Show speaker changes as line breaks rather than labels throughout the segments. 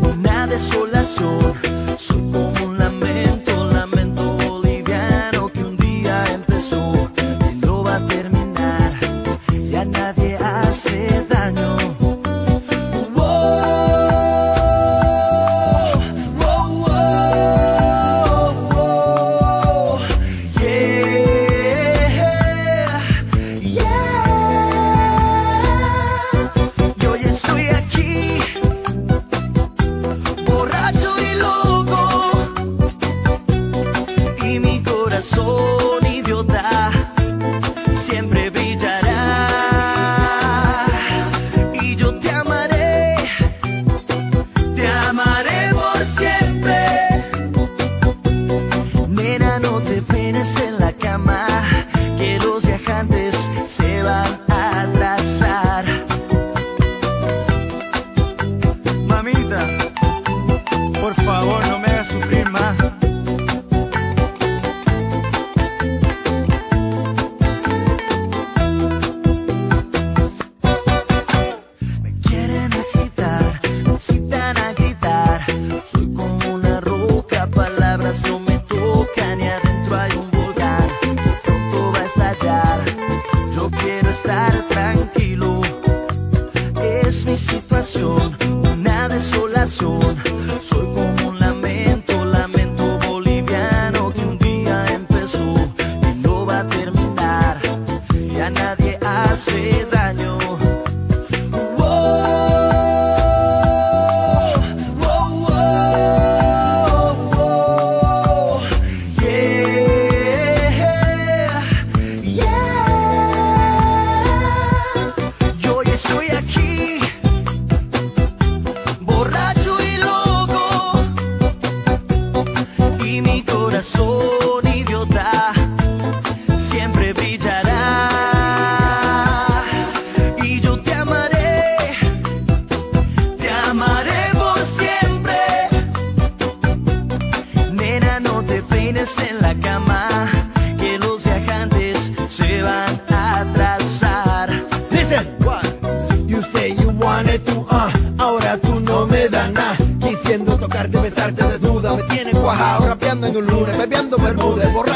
una desolación. corazón idiota. Siempre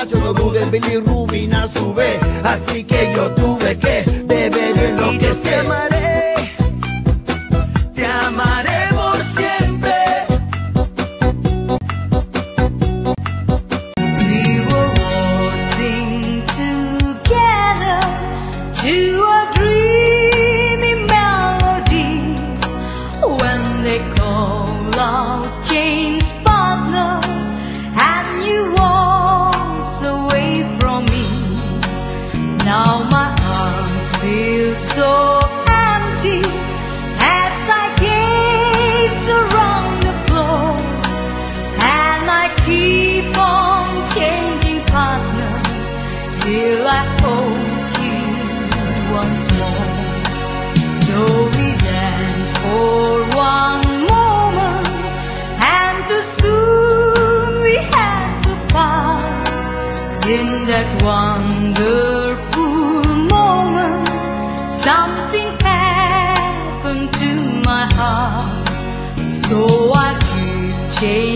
Yo no
dude, Billy Rubin a su vez. así que yo tuve que
wonderful moment. Something happened to my heart. So I change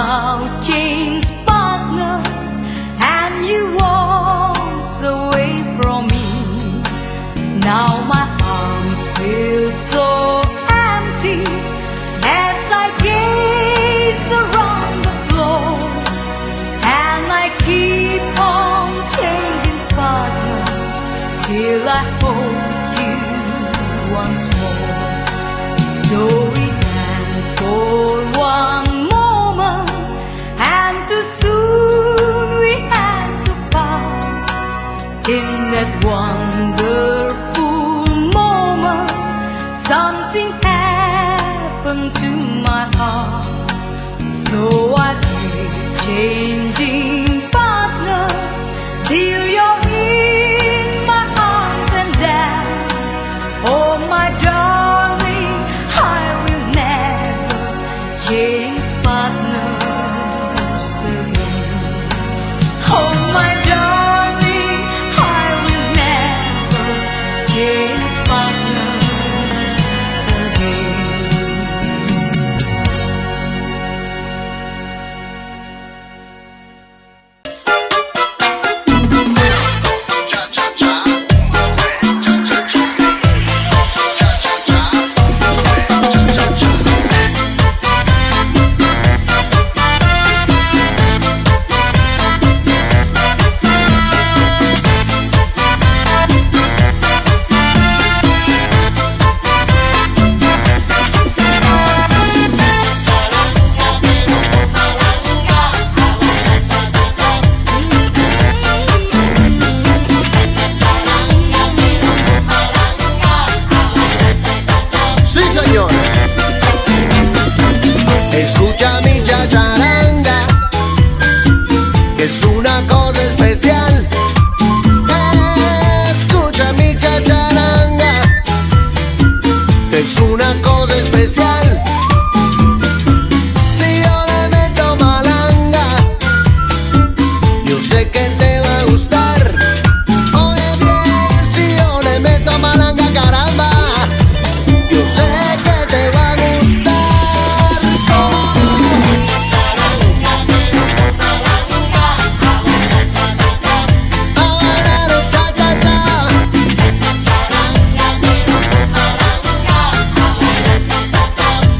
Now James partners and you walk away from me. Now my arms feel so. Changing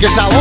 Guess I